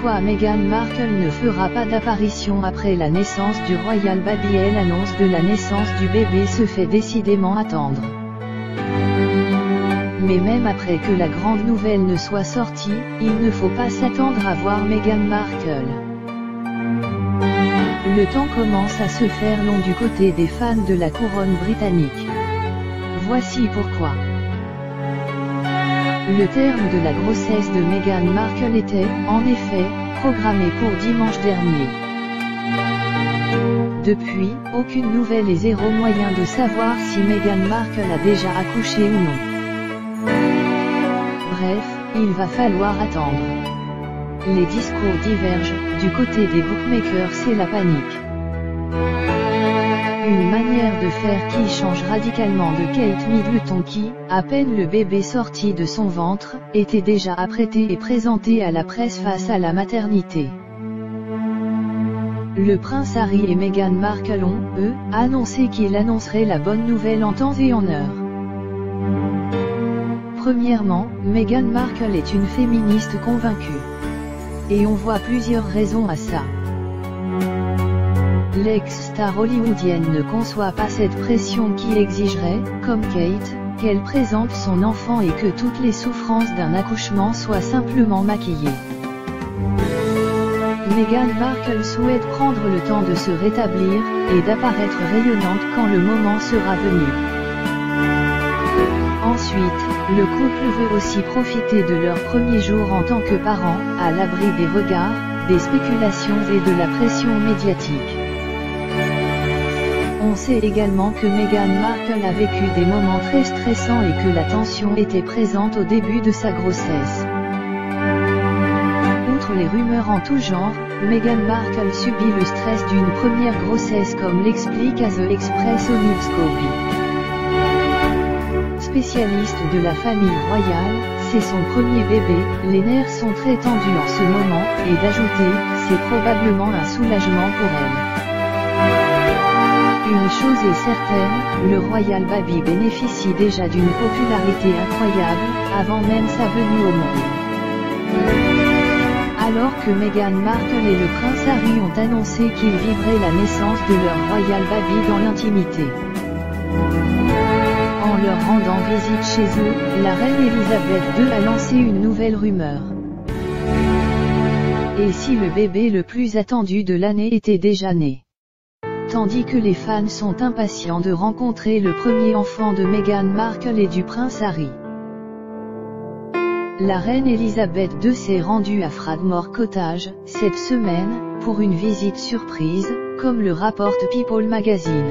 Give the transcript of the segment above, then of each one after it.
pourquoi Meghan Markle ne fera pas d'apparition après la naissance du Royal Baby et l'annonce de la naissance du bébé se fait décidément attendre. Mais même après que la grande nouvelle ne soit sortie, il ne faut pas s'attendre à voir Meghan Markle. Le temps commence à se faire long du côté des fans de la couronne britannique. Voici pourquoi. Le terme de la grossesse de Meghan Markle était, en effet, programmé pour dimanche dernier. Depuis, aucune nouvelle et zéro moyen de savoir si Meghan Markle a déjà accouché ou non. Bref, il va falloir attendre. Les discours divergent, du côté des bookmakers c'est la panique. Une manière de faire qui change radicalement de Kate Middleton qui, à peine le bébé sorti de son ventre, était déjà apprêté et présenté à la presse face à la maternité. Le prince Harry et Meghan Markle ont, eux, annoncé qu'ils annonceraient la bonne nouvelle en temps et en heure. Premièrement, Meghan Markle est une féministe convaincue. Et on voit plusieurs raisons à ça. L'ex-star hollywoodienne ne conçoit pas cette pression qui exigerait, comme Kate, qu'elle présente son enfant et que toutes les souffrances d'un accouchement soient simplement maquillées. Meghan Markle souhaite prendre le temps de se rétablir, et d'apparaître rayonnante quand le moment sera venu. Ensuite, le couple veut aussi profiter de leur premier jour en tant que parents, à l'abri des regards, des spéculations et de la pression médiatique. On sait également que Meghan Markle a vécu des moments très stressants et que la tension était présente au début de sa grossesse. Outre les rumeurs en tout genre, Meghan Markle subit le stress d'une première grossesse comme l'explique à The Express O'Neill Scobie. Spécialiste de la famille royale, c'est son premier bébé, les nerfs sont très tendus en ce moment, et d'ajouter, c'est probablement un soulagement pour elle. Une chose est certaine, le Royal Baby bénéficie déjà d'une popularité incroyable, avant même sa venue au monde. Alors que Meghan Markle et le prince Harry ont annoncé qu'ils vivraient la naissance de leur Royal Baby dans l'intimité. En leur rendant visite chez eux, la reine Elisabeth II a lancé une nouvelle rumeur. Et si le bébé le plus attendu de l'année était déjà né? Tandis que les fans sont impatients de rencontrer le premier enfant de Meghan Markle et du prince Harry. La reine Elisabeth II s'est rendue à Fradmore Cottage, cette semaine, pour une visite surprise, comme le rapporte People Magazine.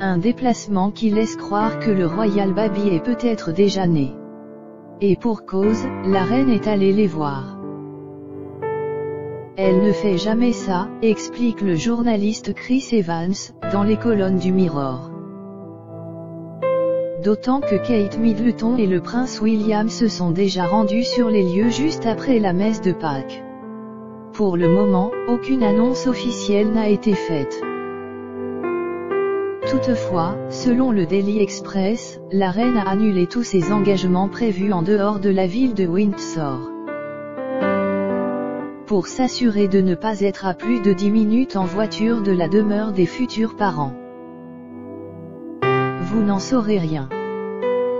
Un déplacement qui laisse croire que le Royal Baby est peut-être déjà né. Et pour cause, la reine est allée les voir. Elle ne fait jamais ça, explique le journaliste Chris Evans, dans les colonnes du Mirror. D'autant que Kate Middleton et le prince William se sont déjà rendus sur les lieux juste après la messe de Pâques. Pour le moment, aucune annonce officielle n'a été faite. Toutefois, selon le Daily Express, la reine a annulé tous ses engagements prévus en dehors de la ville de Windsor pour s'assurer de ne pas être à plus de 10 minutes en voiture de la demeure des futurs parents. Vous n'en saurez rien.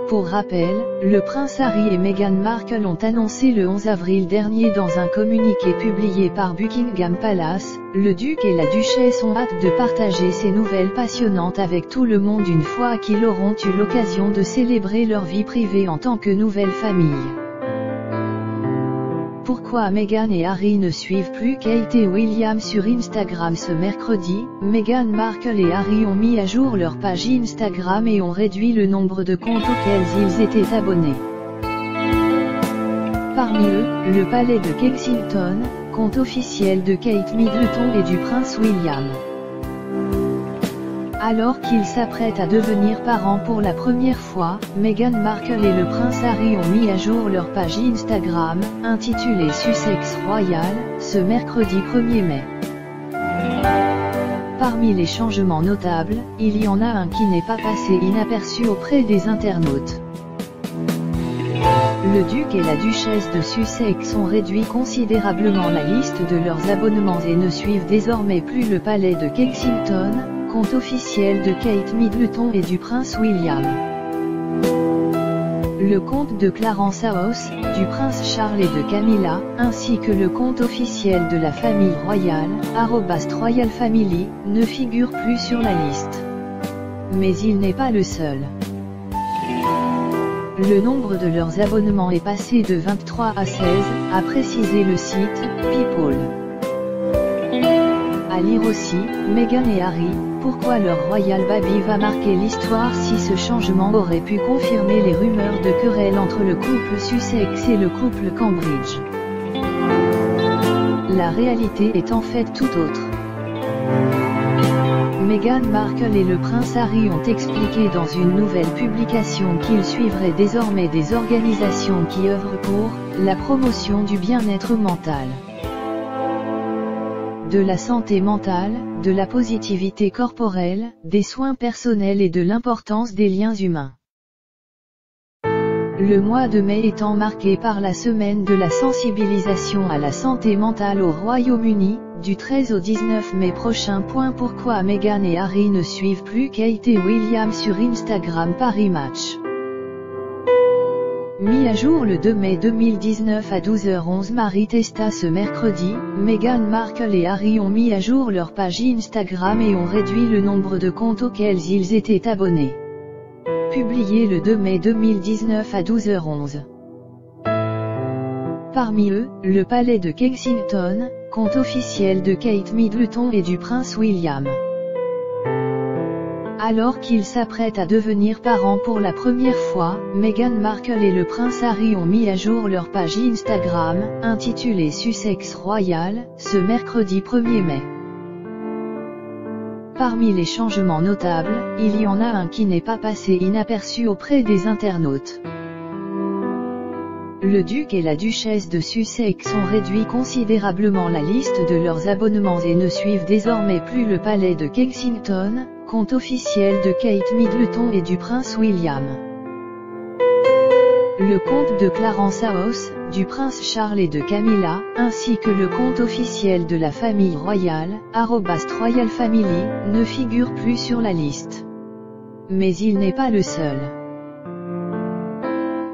Pour rappel, le prince Harry et Meghan Markle ont annoncé le 11 avril dernier dans un communiqué publié par Buckingham Palace, le duc et la duchesse ont hâte de partager ces nouvelles passionnantes avec tout le monde une fois qu'ils auront eu l'occasion de célébrer leur vie privée en tant que nouvelle famille. Pourquoi Meghan et Harry ne suivent plus Kate et William sur Instagram ce mercredi Meghan Markle et Harry ont mis à jour leur page Instagram et ont réduit le nombre de comptes auxquels ils étaient abonnés. Parmi eux, le palais de Kensington, compte officiel de Kate Middleton et du prince William. Alors qu'ils s'apprêtent à devenir parents pour la première fois, Meghan Markle et le prince Harry ont mis à jour leur page Instagram, intitulée Sussex Royal, ce mercredi 1er mai. Parmi les changements notables, il y en a un qui n'est pas passé inaperçu auprès des internautes. le duc et la duchesse de Sussex ont réduit considérablement la liste de leurs abonnements et ne suivent désormais plus le palais de Kensington, compte officiel de Kate Middleton et du prince William. Le compte de Clarence House, du prince Charles et de Camilla, ainsi que le compte officiel de la famille royale, Royal Family, ne figurent plus sur la liste. Mais il n'est pas le seul. Le nombre de leurs abonnements est passé de 23 à 16, a précisé le site People. Lire aussi, Meghan et Harry, pourquoi leur royal baby va marquer l'histoire si ce changement aurait pu confirmer les rumeurs de querelle entre le couple Sussex et le couple Cambridge. La réalité est en fait tout autre. Meghan Markle et le prince Harry ont expliqué dans une nouvelle publication qu'ils suivraient désormais des organisations qui œuvrent pour la promotion du bien-être mental, de la santé mentale, de la positivité corporelle, des soins personnels et de l'importance des liens humains. Le mois de mai étant marqué par la semaine de la sensibilisation à la santé mentale au Royaume-Uni, du 13 au 19 mai prochain. Pourquoi Meghan et Harry ne suivent plus Kate et William sur Instagram Paris Match Mis à jour le 2 mai 2019 à 12h11 Marie testa ce mercredi, Meghan Markle et Harry ont mis à jour leur page Instagram et ont réduit le nombre de comptes auxquels ils étaient abonnés publié le 2 mai 2019 à 12h11. Parmi eux, le palais de Kensington, compte officiel de Kate Middleton et du prince William. Alors qu'ils s'apprêtent à devenir parents pour la première fois, Meghan Markle et le prince Harry ont mis à jour leur page Instagram, intitulée Sussex Royal, ce mercredi 1er mai. Parmi les changements notables, il y en a un qui n'est pas passé inaperçu auprès des internautes. Le duc et la duchesse de Sussex ont réduit considérablement la liste de leurs abonnements et ne suivent désormais plus le palais de Kensington, compte officiel de Kate Middleton et du prince William. Le compte de Clarence House, du prince Charles et de Camilla, ainsi que le compte officiel de la famille royale, Royal Family, ne figurent plus sur la liste. Mais il n'est pas le seul.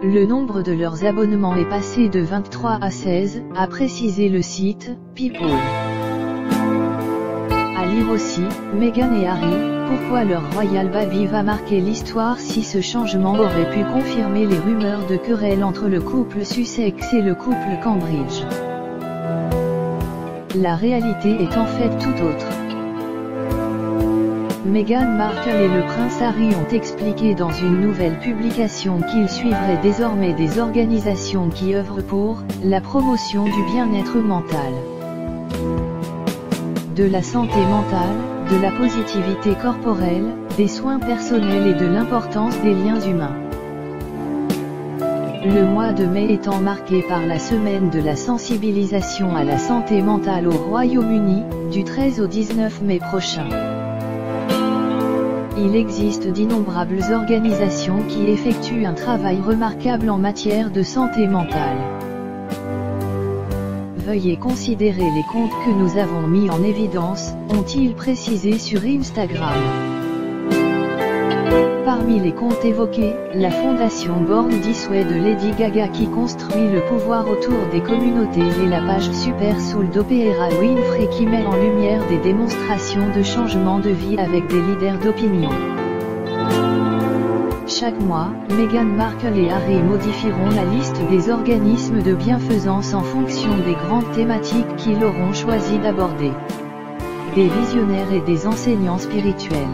Le nombre de leurs abonnements est passé de 23 à 16, a précisé le site, People. Aussi, Meghan et Harry, pourquoi leur royal baby va marquer l'histoire si ce changement aurait pu confirmer les rumeurs de querelle entre le couple Sussex et le couple Cambridge? La réalité est en fait tout autre. Meghan Markle et le prince Harry ont expliqué dans une nouvelle publication qu'ils suivraient désormais des organisations qui œuvrent pour la promotion du bien-être mental, de la santé mentale, de la positivité corporelle, des soins personnels et de l'importance des liens humains. Le mois de mai étant marqué par la semaine de la sensibilisation à la santé mentale au Royaume-Uni, du 13 au 19 mai prochain. Il existe d'innombrables organisations qui effectuent un travail remarquable en matière de santé mentale. Veuillez considérer les comptes que nous avons mis en évidence, ont-ils précisé sur Instagram. Parmi les comptes évoqués, la fondation Born This de Lady Gaga qui construit le pouvoir autour des communautés et la page Super Soul d'Opéra Winfrey qui met en lumière des démonstrations de changement de vie avec des leaders d'opinion. Chaque mois, Meghan Markle et Harry modifieront la liste des organismes de bienfaisance en fonction des grandes thématiques qu'ils auront choisi d'aborder. Des visionnaires et des enseignants spirituels.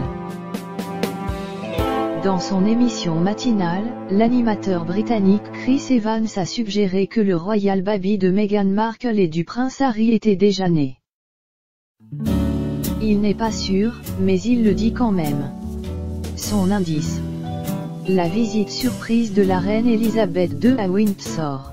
Dans son émission matinale, l'animateur britannique Chris Evans a suggéré que le royal baby de Meghan Markle et du prince Harry était déjà né. Il n'est pas sûr, mais il le dit quand même. Son indice. La visite surprise de la reine Elisabeth II à Windsor.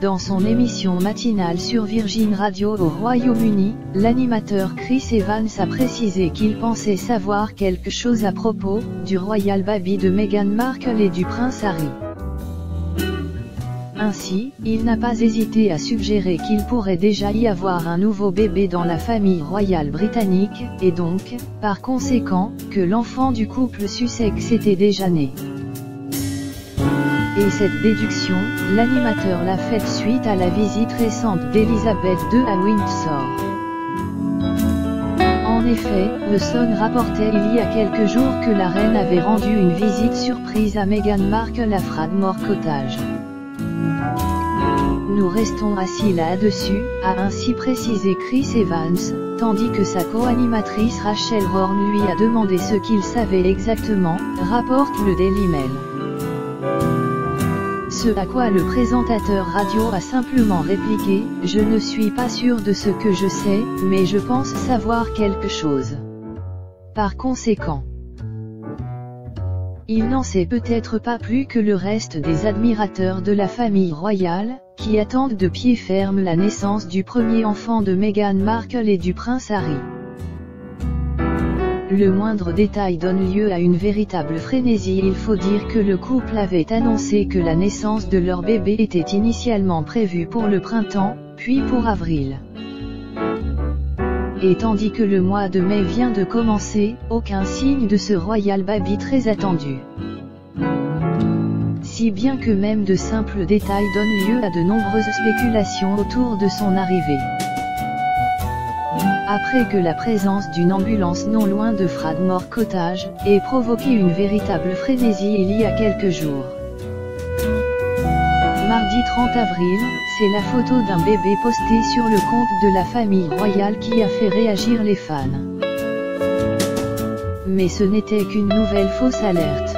Dans son émission matinale sur Virgin Radio au Royaume-Uni, l'animateur Chris Evans a précisé qu'il pensait savoir quelque chose à propos du royal baby de Meghan Markle et du prince Harry. Ainsi, il n'a pas hésité à suggérer qu'il pourrait déjà y avoir un nouveau bébé dans la famille royale britannique, et donc, par conséquent, que l'enfant du couple Sussex était déjà né. Et cette déduction, l'animateur l'a faite suite à la visite récente d'Elisabeth II à Windsor. En effet, le Sun rapportait il y a quelques jours que la reine avait rendu une visite surprise à Meghan Markle à Fradmore Cottage. Nous restons assis là-dessus, a ainsi précisé Chris Evans, tandis que sa co-animatrice Rachel Horn lui a demandé ce qu'il savait exactement, rapporte le Daily Mail. Ce à quoi le présentateur radio a simplement répliqué, je ne suis pas sûr de ce que je sais, mais je pense savoir quelque chose. Par conséquent, il n'en sait peut-être pas plus que le reste des admirateurs de la famille royale, qui attendent de pied ferme la naissance du premier enfant de Meghan Markle et du prince Harry. Le moindre détail donne lieu à une véritable frénésie. Il faut dire que le couple avait annoncé que la naissance de leur bébé était initialement prévue pour le printemps, puis pour avril. Et tandis que le mois de mai vient de commencer, aucun signe de ce royal baby très attendu. Si bien que même de simples détails donnent lieu à de nombreuses spéculations autour de son arrivée. Après que la présence d'une ambulance non loin de Fradmore Cottage, ait provoqué une véritable frénésie il y a quelques jours. Mardi 30 avril, c'est la photo d'un bébé posté sur le compte de la famille royale qui a fait réagir les fans. Mais ce n'était qu'une nouvelle fausse alerte.